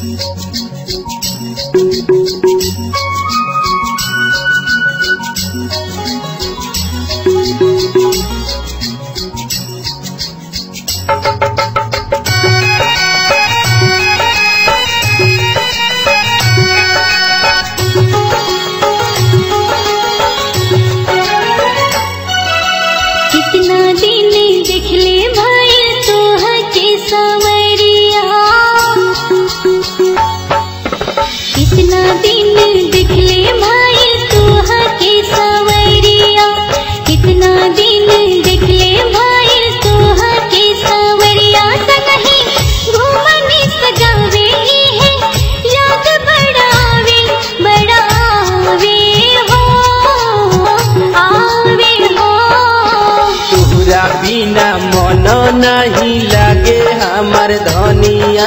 Thank you. हमार धनिया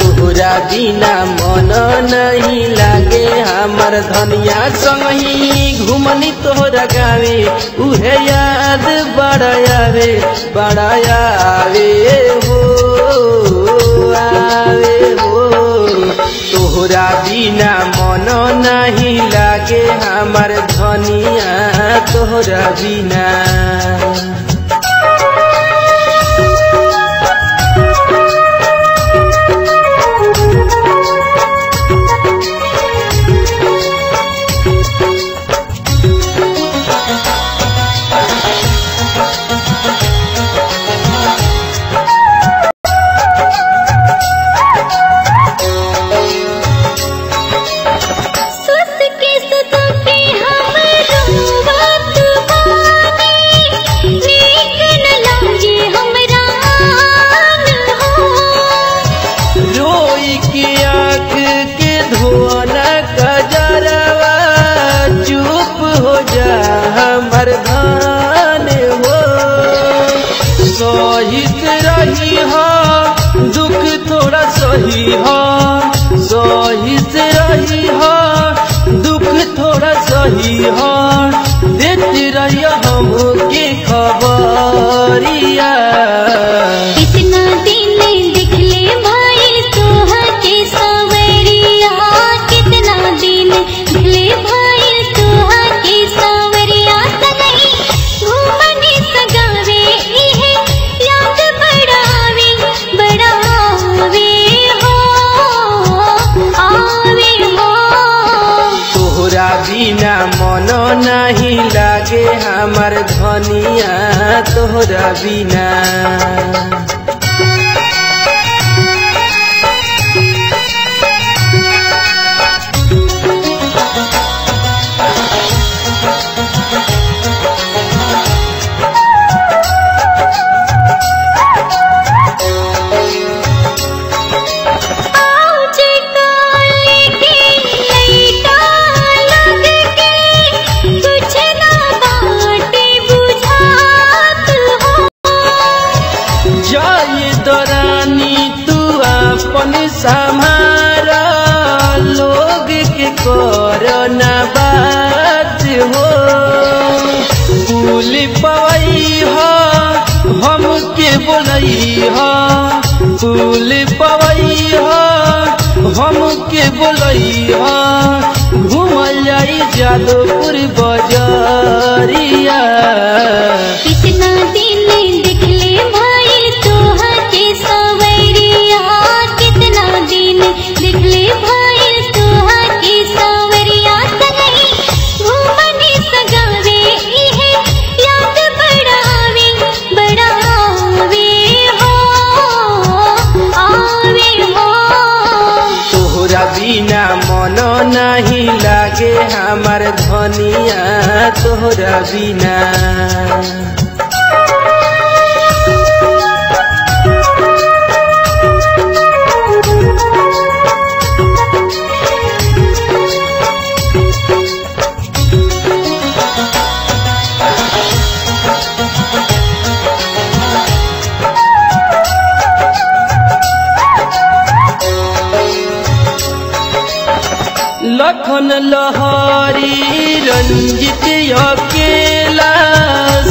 तोहरा बिना मन नहीं लागे। हमार धनिया संग ही घूमनी तोहरा गावे, उहे याद बड़ा आवे बड़ा आवे हो आवे, हो। तोहरा बिना मन नहीं लागे, हमार धनिया तोहरा बिना। से आई हो दुख थोड़ा सही हो। तोहरा बिना। पवैया हम के बोलैया घूम आई जादोपुर बजरिया। कितना दिल sohra bina लखन लहारी रंजित अकेला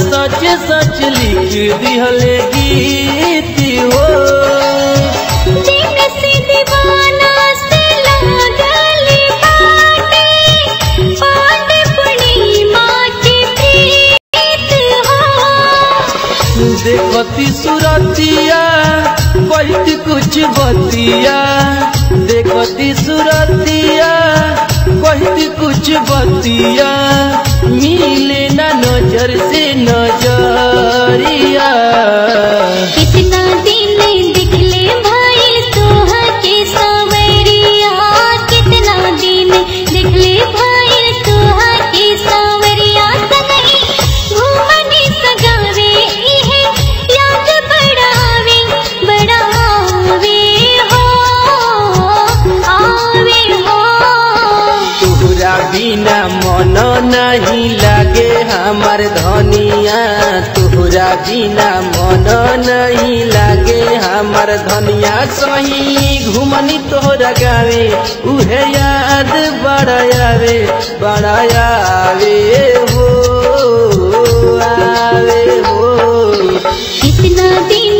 सच सच लिख दिहले गीत हो। देखती सुरतिया बैठ कुछ बतिया। देखती सुरतिया कहती कुछ बतिया मिले ना नज़र से नज़रिया तेरा बिना मन नहीं लगे हमार धनिया। तुहरा बिना मन नहीं लगे हमार धनिया। सही घूमनी तोरा गावे, उहे याद बड़ा आवे बड़ा आवे हो आवे, हो। कितना दिन